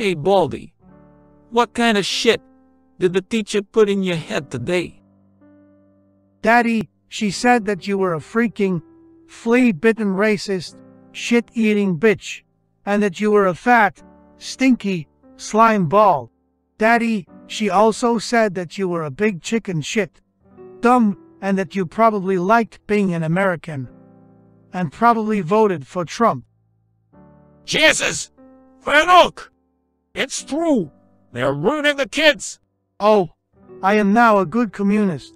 Hey, Baldy, what kind of shit did the teacher put in your head today? Daddy, she said that you were a freaking, flea-bitten racist, shit-eating bitch, and that you were a fat, stinky, slime ball. Daddy, she also said that you were a big chicken shit, dumb, and that you probably liked being an American, and probably voted for Trump. Jesus! Farouk! It's true! They're ruining the kids! Oh, I am now a good communist.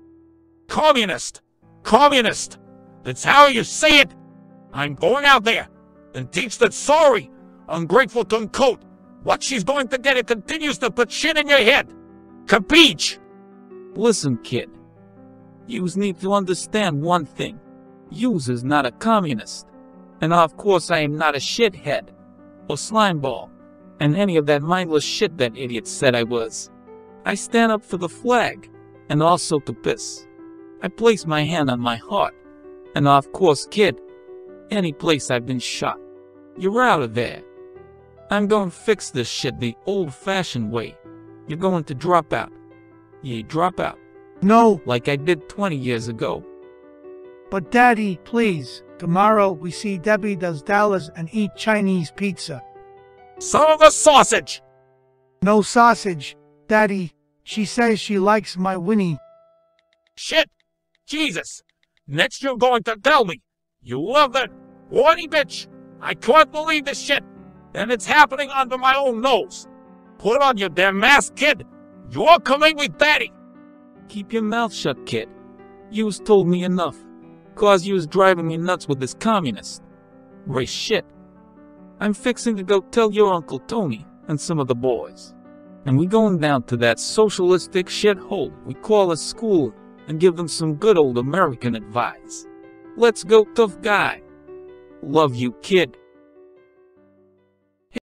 Communist! Communist! That's how you say it! I'm going out there and teach that sorry, ungrateful turncoat what she's going to get. It continues to put shit in your head. Capiche? Listen, kid. Yous need to understand one thing. Yous is not a communist. And of course I am not a shithead. Or slimeball. And any of that mindless shit that idiot said I was. I stand up for the flag. And also to piss. I place my hand on my heart. And of course, kid, any place I've been shot. You're out of there. I'm going to fix this shit the old-fashioned way. You're going to drop out. You drop out. No, Like I did 20 years ago. but Daddy, please, tomorrow we see Debbie does Dallas and eat Chinese pizza. Son of the sausage! No sausage, Daddy. She says she likes my Winnie. Shit! Jesus! Next you're going to tell me you love that horny bitch! I can't believe this shit! And it's happening under my own nose! Put on your damn mask, kid! You're coming with daddy! Keep your mouth shut, kid. Yous told me enough. Cause you was driving me nuts with this communist. Race shit. I'm fixing to go tell your Uncle Tony and some of the boys. And we going down to that socialistic shithole we call a school and give them some good old American advice. Let's go, tough guy. Love you, kid.